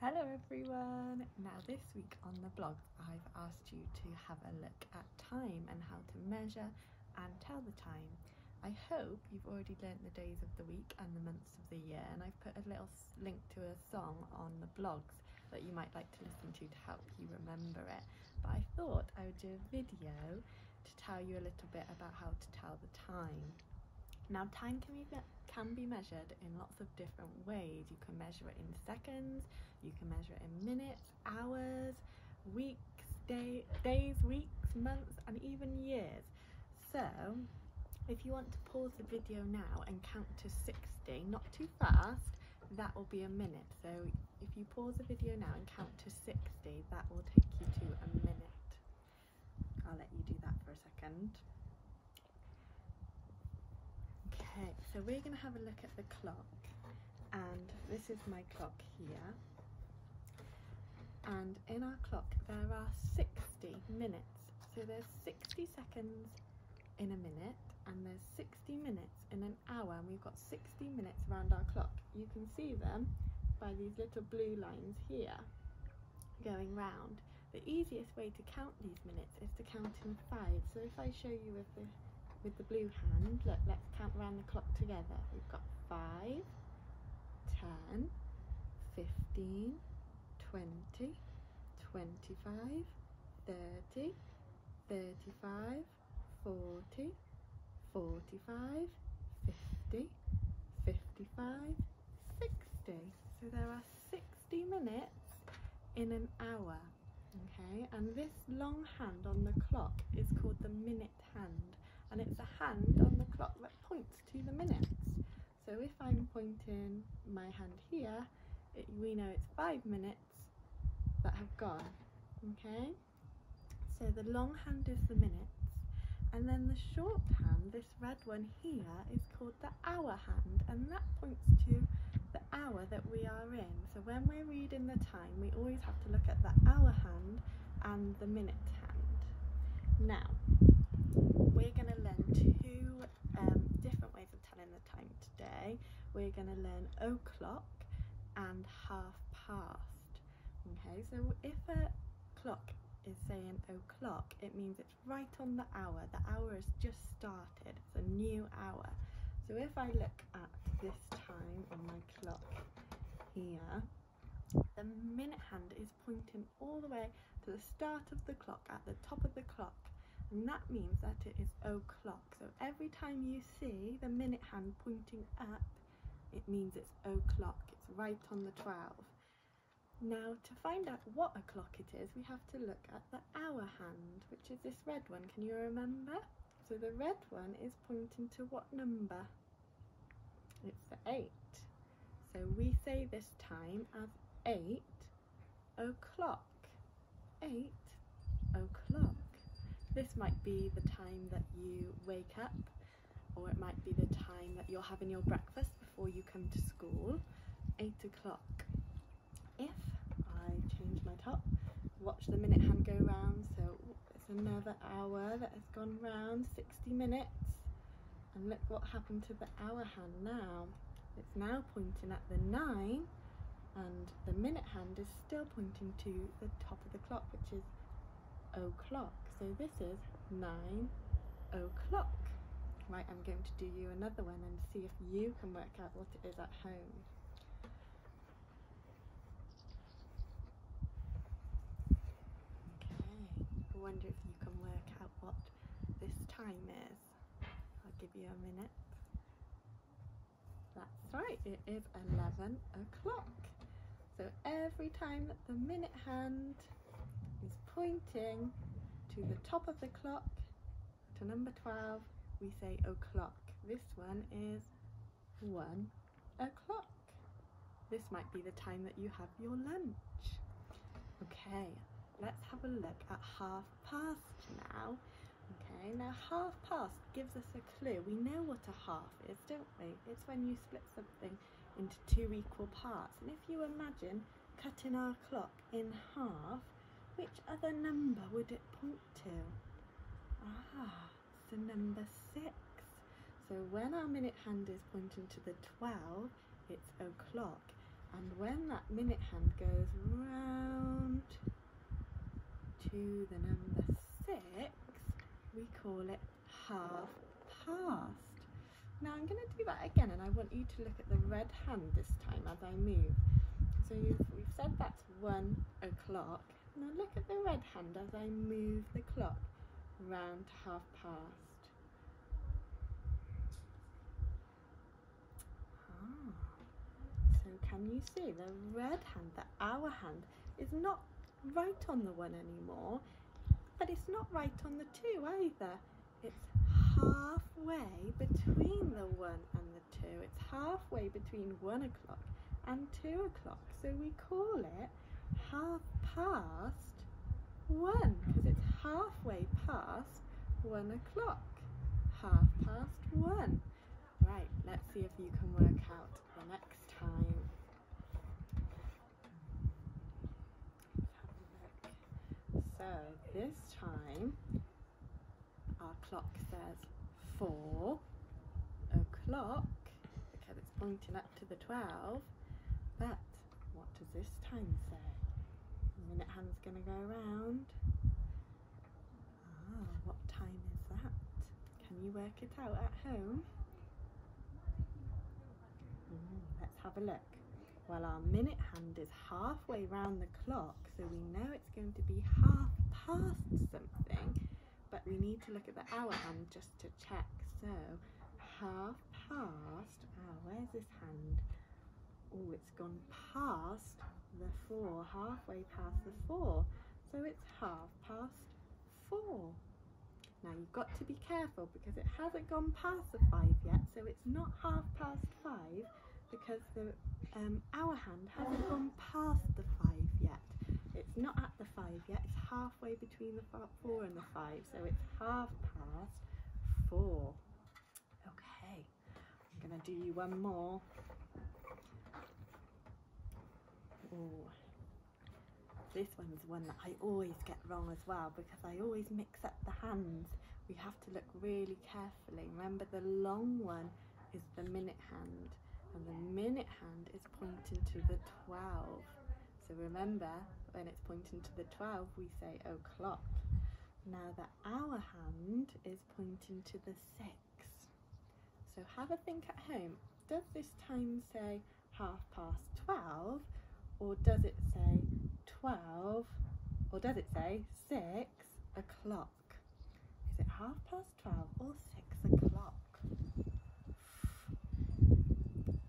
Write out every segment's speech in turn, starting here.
Hello everyone! Now this week on the blog I've asked you to have a look at time and how to measure and tell the time. I hope you've already learnt the days of the week and the months of the year and I've put a little link to a song on the blogs that you might like to listen to to help you remember it. But I thought I would do a video to tell you a little bit about how to tell the time. Now time can be can be measured in lots of different ways. You can measure it in seconds, you can measure it in minutes, hours, weeks, day, days, weeks, months, and even years. So, if you want to pause the video now and count to 60, not too fast, that will be a minute. So if you pause the video now and count to 60, that will take you to a minute. I'll let you do that for a second. Okay, so we're going to have a look at the clock. And this is my clock here. And in our clock there are 60 minutes. So there's 60 seconds in a minute and there's 60 minutes in an hour. And we've got 60 minutes around our clock. You can see them by these little blue lines here going round. The easiest way to count these minutes is to count in five. So if I show you with the with the blue hand. Look, let's count around the clock together. We've got 5, 10, 15, 20, 25, 30, 35, 40, 45, 50, 55, 60. So there are 60 minutes in an hour. Okay, and this long hand on the clock is called the minute hand and it's a hand on the clock that points to the minutes. So if I'm pointing my hand here, it, we know it's five minutes that have gone, okay? So the long hand is the minutes, and then the short hand, this red one here, is called the hour hand, and that points to the hour that we are in. So when we're reading the time, we always have to look at the hour hand and the minute hand. Now, we're going to learn two um, different ways of telling the time today. We're going to learn o'clock and half past. Okay, so if a clock is saying o'clock, it means it's right on the hour. The hour has just started, it's a new hour. So if I look at this time on my clock here, the minute hand is pointing all the way to the start of the clock at the top of the clock and that means that it is o'clock. So every time you see the minute hand pointing up, it means it's o'clock. It's right on the 12. Now to find out what o'clock it is, we have to look at the hour hand, which is this red one. Can you remember? So the red one is pointing to what number? It's the 8. So we say this time as 8 o'clock. 8 o'clock. Might be the time that you wake up or it might be the time that you're having your breakfast before you come to school. 8 o'clock. If I change my top, watch the minute hand go round, so it's another hour that has gone round, 60 minutes. And look what happened to the hour hand now. It's now pointing at the 9 and the minute hand is still pointing to the top of the clock, which is o'clock. So this is nine o'clock. Right, I'm going to do you another one and see if you can work out what it is at home. Okay, I wonder if you can work out what this time is. I'll give you a minute. That's right, it is 11 o'clock. So every time that the minute hand is pointing to the top of the clock, to number 12, we say o'clock. This one is one o'clock. This might be the time that you have your lunch. Okay, let's have a look at half past now. Okay, now half past gives us a clue. We know what a half is, don't we? It's when you split something into two equal parts. And if you imagine cutting our clock in half, which other number would it point to? Ah, so number six. So when our minute hand is pointing to the 12, it's o'clock. And when that minute hand goes round to the number six, we call it half past. Now I'm going to do that again and I want you to look at the red hand this time as I move. So we've said that's one o'clock. Now look at the red hand as I move the clock round to half past. Ah. So can you see the red hand, the hour hand, is not right on the one anymore, but it's not right on the two either. It's halfway between the one and the two. It's halfway between one o'clock and two o'clock. So we call it half past one because it's halfway past one o'clock. Half past one. Right, let's see if you can work out the next time. So this time our clock says four o'clock because it's pointing up to the 12 but what does this time say? Minute hand's going to go around. Ah, what time is that? Can you work it out at home? Mm, let's have a look. Well, our minute hand is halfway round the clock, so we know it's going to be half past something, but we need to look at the hour hand just to check. So, half past, ah, where's this hand? Oh, it's gone past the four, halfway past the four. So it's half past four. Now you've got to be careful because it hasn't gone past the five yet, so it's not half past five because the um, hour hand hasn't gone past the five yet. It's not at the five yet, it's halfway between the four and the five, so it's half past four. Okay, I'm going to do you one more. Oh, this one's one that I always get wrong as well because I always mix up the hands. We have to look really carefully. Remember the long one is the minute hand and the minute hand is pointing to the 12. So remember when it's pointing to the 12 we say oh, o'clock. Now the hour hand is pointing to the 6. So have a think at home. Does this time say half past 12 or does it say 12 or does it say 6 o'clock? Is it half past 12 or 6 o'clock?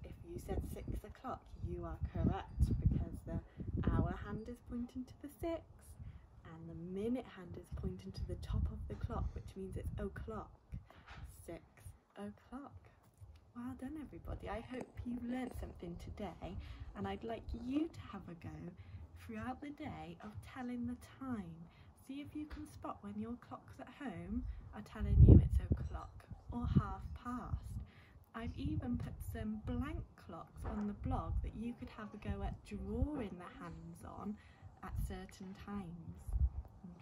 If you said 6 o'clock, you are correct because the hour hand is pointing to the 6 and the minute hand is pointing to the top of the clock, which means it's o'clock. 6 o'clock. Well done everybody. I hope you've learnt something today and I'd like you to have a go throughout the day of telling the time. See if you can spot when your clocks at home are telling you it's o'clock or half past. I've even put some blank clocks on the blog that you could have a go at drawing the hands on at certain times.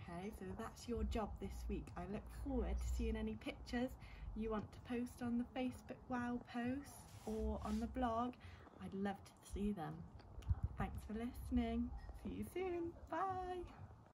Okay, so that's your job this week. I look forward to seeing any pictures you want to post on the Facebook Wow post or on the blog, I'd love to see them. Thanks for listening. See you soon. Bye.